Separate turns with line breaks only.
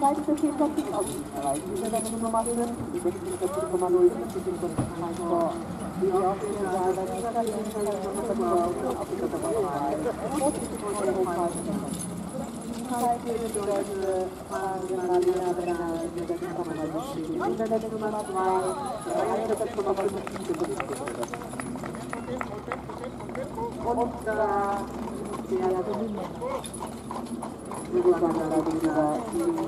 Leidende Kinder kriegen auch nicht mehr rein. Die sind aber nur normal drin. Die 16,0, die 17,0, die 18,0. 考えているとりあえず、まあ、学びながら、自分の仲間がいるし、みんなで学ばないと、あれだけの学びも聞いてくこんにち。